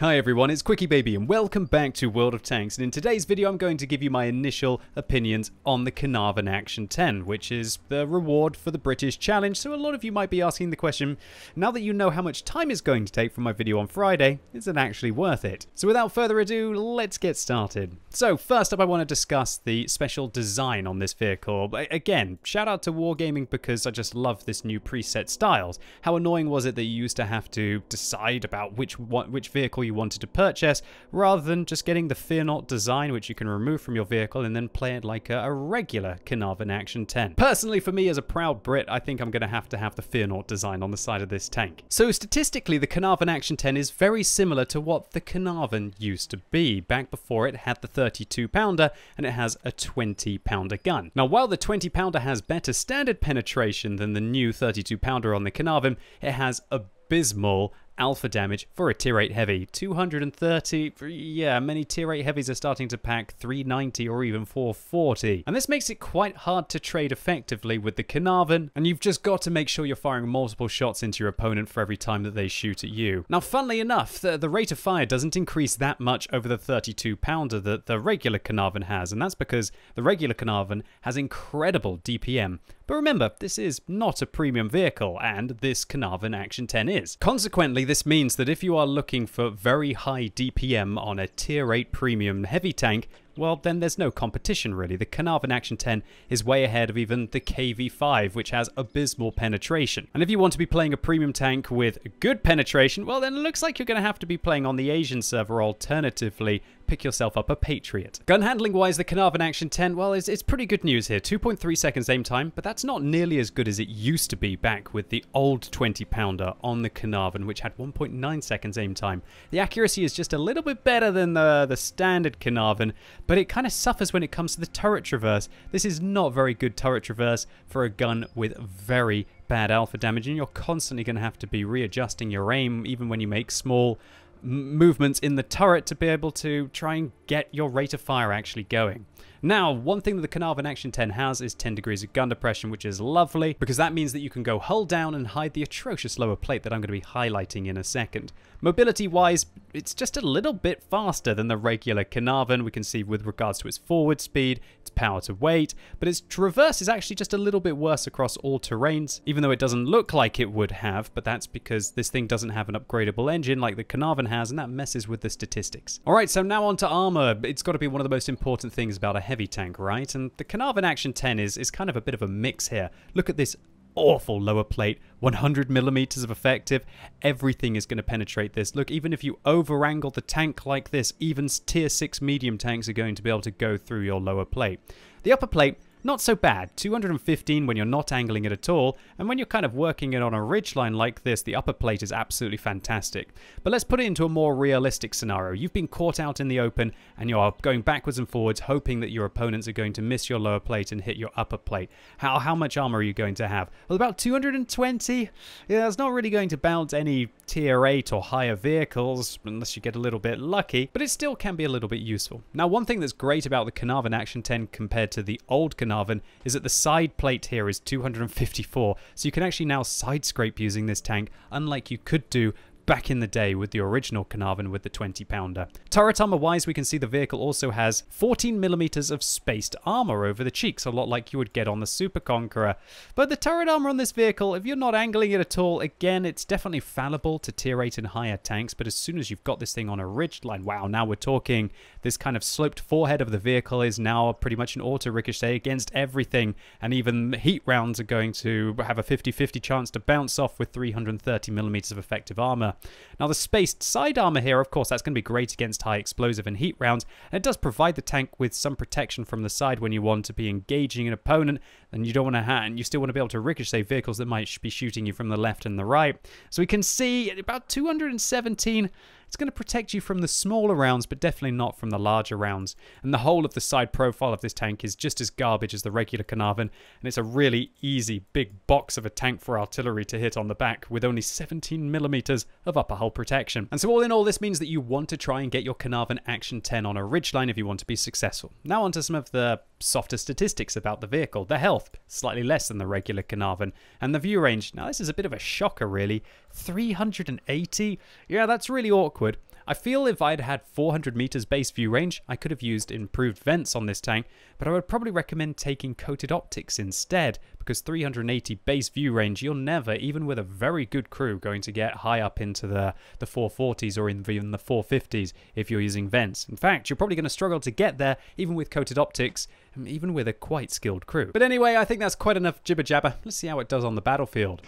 Hi everyone, it's QuickyBaby and welcome back to World of Tanks and in today's video I'm going to give you my initial opinions on the Caernarvon Action 10 which is the reward for the British Challenge so a lot of you might be asking the question now that you know how much time it's going to take from my video on Friday is it actually worth it? So without further ado let's get started. So first up I want to discuss the special design on this vehicle. Again shout out to Wargaming because I just love this new preset styles. How annoying was it that you used to have to decide about which which vehicle you wanted to purchase, rather than just getting the Fear Not design, which you can remove from your vehicle and then play it like a, a regular Caernarvon Action 10. Personally, for me as a proud Brit, I think I'm going to have to have the Fear Not design on the side of this tank. So statistically, the Caernarvon Action 10 is very similar to what the Caernarvon used to be, back before it had the 32 pounder and it has a 20 pounder gun. Now, while the 20 pounder has better standard penetration than the new 32 pounder on the Caernarvon, it has abysmal alpha damage for a tier 8 heavy. 230, yeah, many tier 8 heavies are starting to pack 390 or even 440. And this makes it quite hard to trade effectively with the Caernarvon, and you've just got to make sure you're firing multiple shots into your opponent for every time that they shoot at you. Now, funnily enough, the, the rate of fire doesn't increase that much over the 32 pounder that the regular Caernarvon has, and that's because the regular Caernarvon has incredible DPM, but remember, this is not a premium vehicle, and this Caernarvon Action 10 is. Consequently, this means that if you are looking for very high DPM on a tier 8 premium heavy tank, well, then there's no competition really. The Caernarvon Action 10 is way ahead of even the KV5, which has abysmal penetration. And if you want to be playing a premium tank with good penetration, well, then it looks like you're going to have to be playing on the Asian server alternatively pick yourself up a Patriot. Gun handling wise, the Caernarvon Action 10, well, it's, it's pretty good news here. 2.3 seconds aim time, but that's not nearly as good as it used to be back with the old 20 pounder on the Caernarvon, which had 1.9 seconds aim time. The accuracy is just a little bit better than the, the standard Caernarvon, but it kind of suffers when it comes to the turret traverse. This is not very good turret traverse for a gun with very bad alpha damage, and you're constantly going to have to be readjusting your aim even when you make small movements in the turret to be able to try and get your rate of fire actually going. Now, one thing that the Caernarvon Action 10 has is 10 degrees of gun depression, which is lovely, because that means that you can go hull down and hide the atrocious lower plate that I'm going to be highlighting in a second. Mobility-wise, it's just a little bit faster than the regular Caernarvon, we can see with regards to its forward speed, its power to weight, but its traverse is actually just a little bit worse across all terrains, even though it doesn't look like it would have, but that's because this thing doesn't have an upgradable engine like the Caernarvon has, and that messes with the statistics. Alright, so now on to armor. It's got to be one of the most important things about a heavy tank, right? And the Caernarvon Action 10 is, is kind of a bit of a mix here. Look at this awful lower plate, 100 millimeters of effective. Everything is going to penetrate this. Look, even if you over angle the tank like this, even tier 6 medium tanks are going to be able to go through your lower plate. The upper plate not so bad, 215 when you're not angling it at all, and when you're kind of working it on a ridgeline like this, the upper plate is absolutely fantastic. But let's put it into a more realistic scenario. You've been caught out in the open, and you're going backwards and forwards, hoping that your opponents are going to miss your lower plate and hit your upper plate. How, how much armor are you going to have? Well, about 220? Yeah, that's not really going to bounce any tier 8 or higher vehicles, unless you get a little bit lucky, but it still can be a little bit useful. Now, one thing that's great about the Caernarvon Action 10 compared to the old Caernarvon Caernarvon is that the side plate here is 254, so you can actually now side scrape using this tank, unlike you could do back in the day with the original Caernarvon with the 20 pounder. Turret armor wise, we can see the vehicle also has 14 millimeters of spaced armor over the cheeks, a lot like you would get on the Super Conqueror. But the turret armor on this vehicle, if you're not angling it at all, again, it's definitely fallible to tier 8 and higher tanks, but as soon as you've got this thing on a ridge line, wow, now we're talking this kind of sloped forehead of the vehicle is now pretty much an auto ricochet against everything, and even heat rounds are going to have a 50-50 chance to bounce off with 330 millimeters of effective armor. Now the spaced side armor here, of course, that's going to be great against high explosive and heat rounds, and it does provide the tank with some protection from the side when you want to be engaging an opponent, and you don't want to have, and you still want to be able to ricochet vehicles that might be shooting you from the left and the right. So we can see about 217 it's going to protect you from the smaller rounds, but definitely not from the larger rounds. And the whole of the side profile of this tank is just as garbage as the regular Caernarvon, and it's a really easy big box of a tank for artillery to hit on the back with only 17 millimeters of upper hull protection. And so all in all, this means that you want to try and get your Caernarvon Action 10 on a ridgeline if you want to be successful. Now onto some of the softer statistics about the vehicle. The health, slightly less than the regular Caernarvon, and the view range, now this is a bit of a shocker really, 380? Yeah, that's really awkward. I feel if I'd had 400 meters base view range, I could have used improved vents on this tank, but I would probably recommend taking coated optics instead, because 380 base view range, you're never, even with a very good crew, going to get high up into the, the 440s or even the 450s if you're using vents. In fact, you're probably going to struggle to get there, even with coated optics, even with a quite skilled crew. But anyway, I think that's quite enough jibber jabber. Let's see how it does on the battlefield.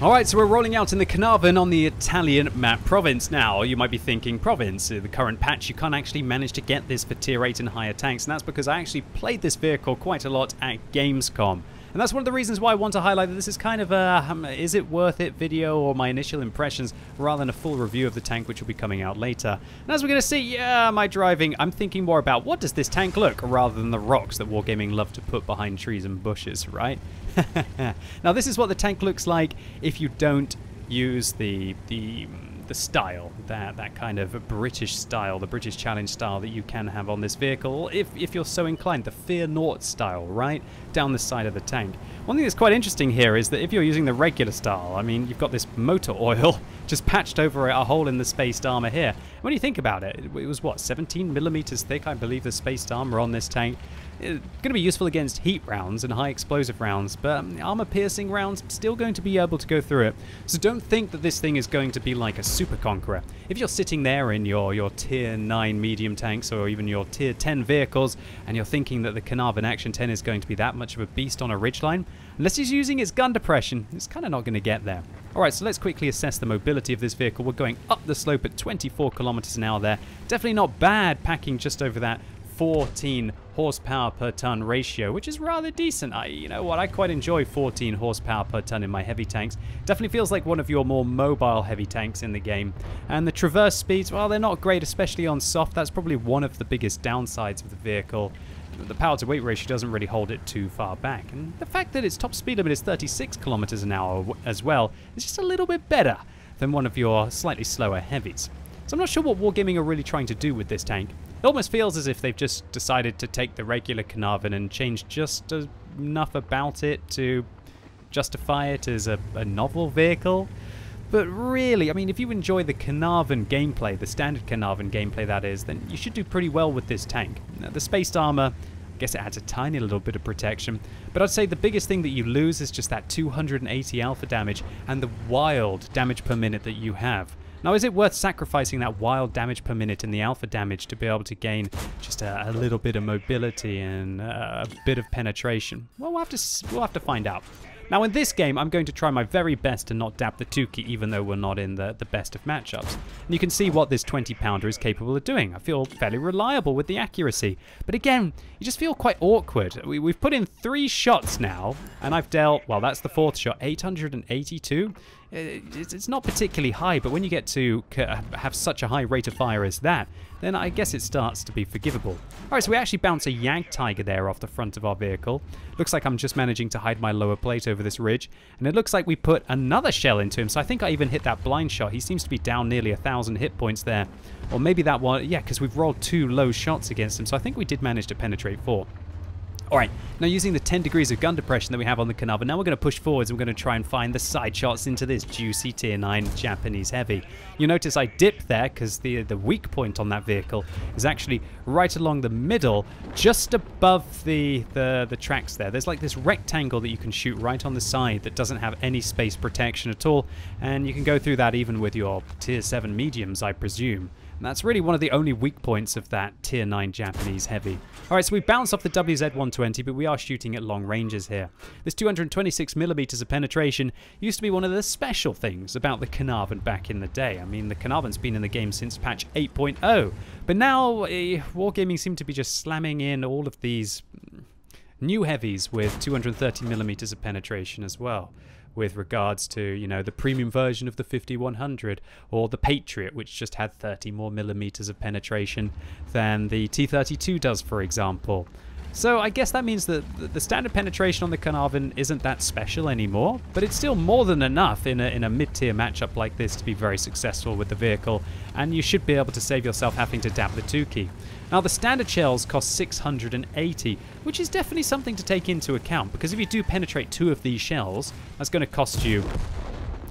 Alright, so we're rolling out in the Caernarvon on the Italian map Province. Now, you might be thinking, Province, uh, the current patch, you can't actually manage to get this for tier 8 and higher tanks, and that's because I actually played this vehicle quite a lot at Gamescom. And that's one of the reasons why I want to highlight that this is kind of a um, is it worth it video or my initial impressions rather than a full review of the tank which will be coming out later. And as we're going to see, yeah, my driving, I'm thinking more about what does this tank look rather than the rocks that Wargaming love to put behind trees and bushes, right? now this is what the tank looks like if you don't use the the the style, that that kind of British style, the British Challenge style that you can have on this vehicle, if, if you're so inclined, the Fear Naught style, right? Down the side of the tank. One thing that's quite interesting here is that if you're using the regular style, I mean, you've got this motor oil just patched over a hole in the spaced armor here. When you think about it, it was what, 17 millimeters thick, I believe, the spaced armor on this tank going to be useful against heat rounds and high explosive rounds, but um, armor piercing rounds still going to be able to go through it. So don't think that this thing is going to be like a super conqueror. If you're sitting there in your, your tier 9 medium tanks or even your tier 10 vehicles and you're thinking that the Caernarvon Action 10 is going to be that much of a beast on a ridgeline, unless he's using its gun depression, it's kind of not going to get there. Alright, so let's quickly assess the mobility of this vehicle. We're going up the slope at 24 kilometers an hour there. Definitely not bad packing just over that 14 horsepower per ton ratio, which is rather decent. I, you know what, I quite enjoy 14 horsepower per ton in my heavy tanks. Definitely feels like one of your more mobile heavy tanks in the game. And the traverse speeds, well, they're not great, especially on soft. That's probably one of the biggest downsides of the vehicle. The power to weight ratio doesn't really hold it too far back. And the fact that its top speed limit is 36 kilometers an hour as well is just a little bit better than one of your slightly slower heavies. So I'm not sure what Wargaming are really trying to do with this tank. It almost feels as if they've just decided to take the regular Caernarvon and change just enough about it to justify it as a, a novel vehicle. But really, I mean, if you enjoy the Caernarvon gameplay, the standard Caernarvon gameplay that is, then you should do pretty well with this tank. Now, the spaced armor, I guess it adds a tiny little bit of protection, but I'd say the biggest thing that you lose is just that 280 alpha damage and the wild damage per minute that you have. Now, is it worth sacrificing that wild damage per minute and the alpha damage to be able to gain just a, a little bit of mobility and uh, a bit of penetration? Well, we'll have to we'll have to find out. Now in this game, I'm going to try my very best to not dap the 2 key, even though we're not in the, the best of matchups. And you can see what this 20 pounder is capable of doing. I feel fairly reliable with the accuracy. But again, you just feel quite awkward. We, we've put in three shots now, and I've dealt, well, that's the fourth shot, 882. Uh, it's not particularly high, but when you get to have such a high rate of fire as that, then I guess it starts to be forgivable. Alright, so we actually bounce a Jagdtiger there off the front of our vehicle. Looks like I'm just managing to hide my lower plate over this ridge. And it looks like we put another shell into him, so I think I even hit that blind shot. He seems to be down nearly a thousand hit points there. Or maybe that one, yeah, because we've rolled two low shots against him, so I think we did manage to penetrate four. Alright, now using the 10 degrees of gun depression that we have on the Caernarvon, now we're going to push forwards and we're going to try and find the side shots into this juicy tier 9 Japanese heavy. You'll notice I dip there because the, the weak point on that vehicle is actually right along the middle, just above the, the, the tracks there. There's like this rectangle that you can shoot right on the side that doesn't have any space protection at all, and you can go through that even with your tier 7 mediums, I presume. And that's really one of the only weak points of that tier 9 Japanese heavy. Alright, so we bounce off the WZ-120, but we are shooting at long ranges here. This 226mm of penetration used to be one of the special things about the Caernarvon back in the day. I mean, the Caernarvon's been in the game since patch 8.0, but now eh, Wargaming seem to be just slamming in all of these new heavies with 230mm of penetration as well with regards to, you know, the premium version of the 5100 or the Patriot, which just had 30 more millimeters of penetration than the T32 does, for example. So I guess that means that the standard penetration on the Caernarvon isn't that special anymore, but it's still more than enough in a, in a mid-tier matchup like this to be very successful with the vehicle, and you should be able to save yourself having to dab the 2 key. Now the standard shells cost 680, which is definitely something to take into account, because if you do penetrate two of these shells, that's going to cost you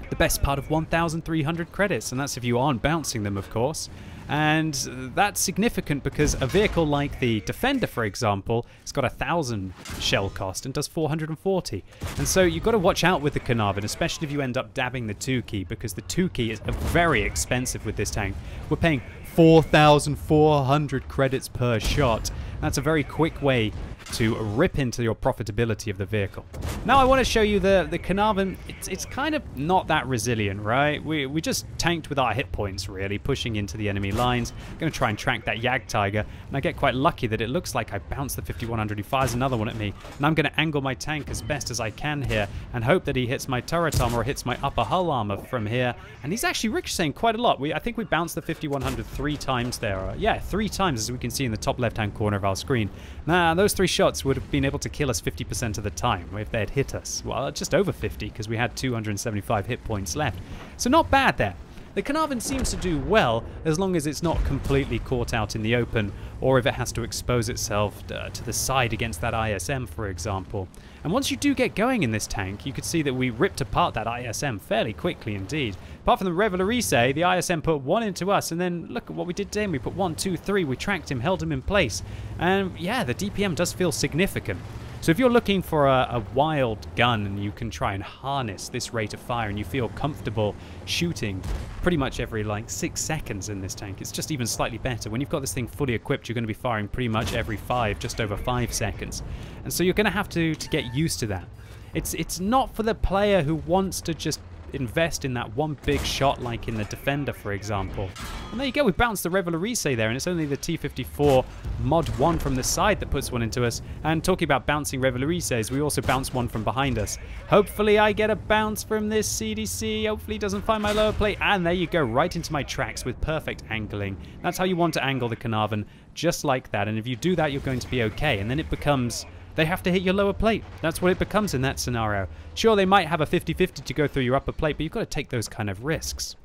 the best part of 1,300 credits, and that's if you aren't bouncing them, of course. And that's significant because a vehicle like the Defender, for example, has got a thousand shell cost and does 440. And so you've got to watch out with the Caernarvon, especially if you end up dabbing the 2 key, because the 2 key is very expensive with this tank. We're paying 4,400 credits per shot. That's a very quick way to rip into your profitability of the vehicle. Now I want to show you the, the Caernarvon. It's, it's kind of not that resilient, right? We, we just tanked with our hit points, really, pushing into the enemy lines. I'm going to try and track that Yag Jagdtiger, and I get quite lucky that it looks like I bounce the 5100. He fires another one at me, and I'm going to angle my tank as best as I can here, and hope that he hits my turret armor or hits my upper hull armor from here. And he's actually ricocheting quite a lot. We, I think we bounced the 5100 three times there. Uh, yeah, three times, as we can see in the top left-hand corner of our screen. Now, those three shots would have been able to kill us 50% of the time if they had hit us. Well, just over 50 because we had 275 hit points left. So not bad there. The Caernarvon seems to do well as long as it's not completely caught out in the open or if it has to expose itself uh, to the side against that ISM, for example. And once you do get going in this tank, you could see that we ripped apart that ISM fairly quickly indeed. Apart from the Revelarice, the ISM put one into us, and then look at what we did to him. We put one, two, three, we tracked him, held him in place. And yeah, the DPM does feel significant. So if you're looking for a, a, wild gun and you can try and harness this rate of fire and you feel comfortable shooting pretty much every like six seconds in this tank, it's just even slightly better. When you've got this thing fully equipped, you're going to be firing pretty much every five, just over five seconds. And so you're going to have to, to get used to that. It's, it's not for the player who wants to just invest in that one big shot like in the Defender, for example. And there you go, we bounced the Revelarice there, and it's only the T-54 Mod 1 from the side that puts one into us. And talking about bouncing Revelarices, we also bounce one from behind us. Hopefully I get a bounce from this CDC, hopefully doesn't find my lower plate, and there you go, right into my tracks with perfect angling. That's how you want to angle the Caernarvon, just like that, and if you do that, you're going to be okay. And then it becomes they have to hit your lower plate. That's what it becomes in that scenario. Sure, they might have a 50-50 to go through your upper plate, but you've got to take those kind of risks.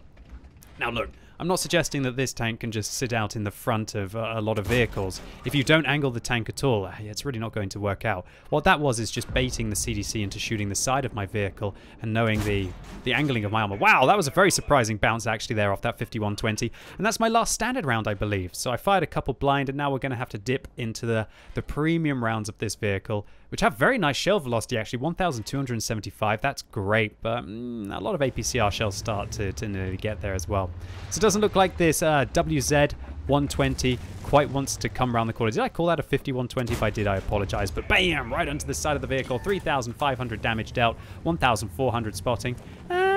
Now look, I'm not suggesting that this tank can just sit out in the front of a lot of vehicles. If you don't angle the tank at all, uh, it's really not going to work out. What that was is just baiting the CDC into shooting the side of my vehicle and knowing the, the angling of my armor. Wow, that was a very surprising bounce actually there off that 5120. And that's my last standard round, I believe. So I fired a couple blind and now we're going to have to dip into the, the premium rounds of this vehicle which have very nice shell velocity actually, 1,275. That's great, but mm, a lot of APCR shells start to, to nearly get there as well. So it doesn't look like this uh, WZ 120 quite wants to come around the corner. Did I call that a 5120? If I did, I apologize. But bam, right onto the side of the vehicle. 3,500 damage dealt, 1,400 spotting.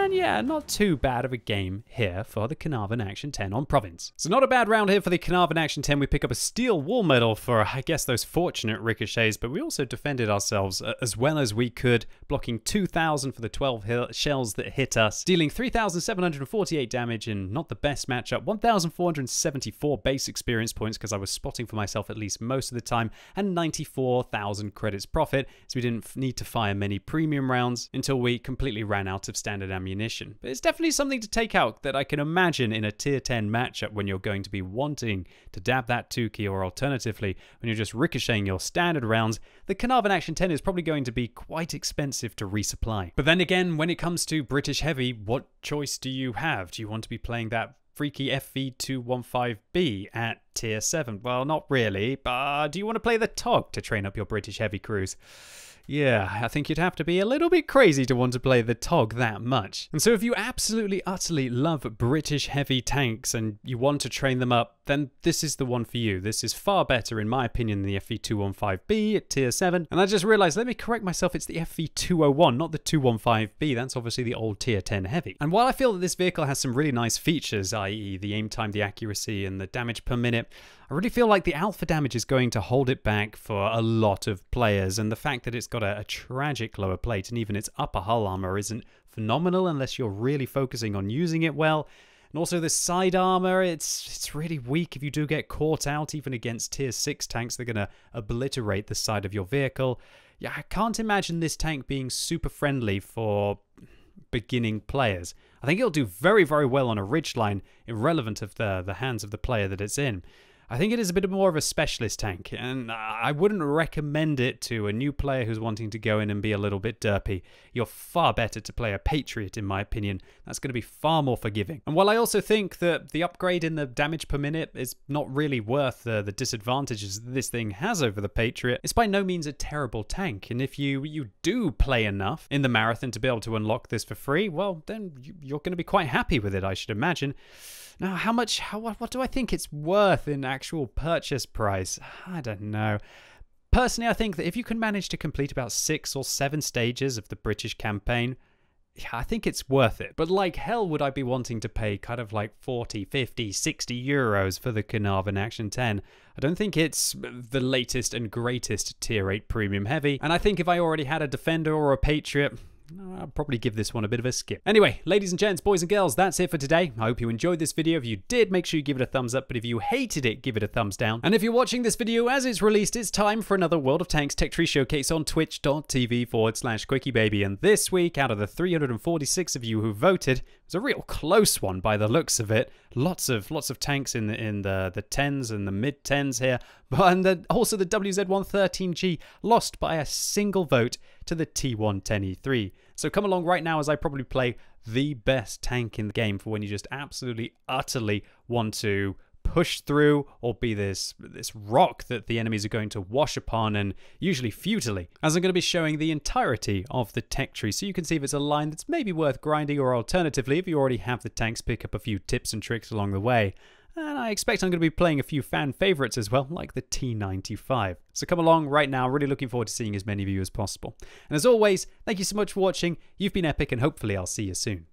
And yeah, not too bad of a game here for the Caernarvon Action 10 on Province. So not a bad round here for the Caernarvon Action 10. We pick up a steel wall medal for, I guess, those fortunate ricochets, but we also defended ourselves uh, as well as we could, blocking 2,000 for the 12 shells that hit us, dealing 3,748 damage in not the best matchup, 1,474 base experience points because I was spotting for myself at least most of the time, and 94,000 credits profit, so we didn't need to fire many premium rounds until we completely ran out of standard ammunition ammunition. But it's definitely something to take out that I can imagine in a tier 10 matchup when you're going to be wanting to dab that 2 key or alternatively when you're just ricocheting your standard rounds, the Caernarvon Action 10 is probably going to be quite expensive to resupply. But then again, when it comes to British Heavy, what choice do you have? Do you want to be playing that freaky FV215B at tier 7? Well, not really, but do you want to play the TOG to train up your British Heavy crews? Yeah, I think you'd have to be a little bit crazy to want to play the TOG that much. And so if you absolutely utterly love British heavy tanks and you want to train them up, then this is the one for you. This is far better in my opinion than the FV215B at tier 7. And I just realized, let me correct myself, it's the FV201, not the 215B. That's obviously the old tier 10 heavy. And while I feel that this vehicle has some really nice features, i.e. the aim time, the accuracy, and the damage per minute, I really feel like the alpha damage is going to hold it back for a lot of players, and the fact that it's got a, a tragic lower plate and even its upper hull armor isn't phenomenal unless you're really focusing on using it well. And also the side armor, it's it's really weak if you do get caught out, even against tier 6 tanks, they're going to obliterate the side of your vehicle. Yeah, I can't imagine this tank being super friendly for beginning players. I think it'll do very, very well on a ridge line, irrelevant of the, the hands of the player that it's in. I think it is a bit more of a specialist tank, and I wouldn't recommend it to a new player who's wanting to go in and be a little bit derpy. You're far better to play a Patriot, in my opinion. That's going to be far more forgiving. And while I also think that the upgrade in the damage per minute is not really worth the, the disadvantages this thing has over the Patriot, it's by no means a terrible tank. And if you, you do play enough in the marathon to be able to unlock this for free, well, then you're going to be quite happy with it, I should imagine. Now, how much, how, what, what do I think it's worth in actual purchase price? I don't know. Personally, I think that if you can manage to complete about six or seven stages of the British campaign, yeah, I think it's worth it. But like hell would I be wanting to pay kind of like 40, 50, 60 euros for the Caernarvon Action 10. I don't think it's the latest and greatest tier 8 premium heavy. And I think if I already had a Defender or a Patriot, I'll probably give this one a bit of a skip. Anyway, ladies and gents, boys and girls, that's it for today. I hope you enjoyed this video. If you did, make sure you give it a thumbs up, but if you hated it, give it a thumbs down. And if you're watching this video as it's released, it's time for another World of Tanks Tech Tree Showcase on twitch.tv forward slash quickybaby. And this week, out of the 346 of you who voted, it was a real close one by the looks of it. Lots of lots of tanks in the in the the tens and the mid tens here, but and the, also the WZ113G lost by a single vote to the T110E3. So come along right now as I probably play the best tank in the game for when you just absolutely, utterly want to push through or be this this rock that the enemies are going to wash upon and usually futilely as I'm going to be showing the entirety of the tech tree so you can see if it's a line that's maybe worth grinding or alternatively if you already have the tanks pick up a few tips and tricks along the way and I expect I'm going to be playing a few fan favorites as well, like the T95. So come along right now, really looking forward to seeing as many of you as possible. And as always, thank you so much for watching. You've been epic, and hopefully I'll see you soon.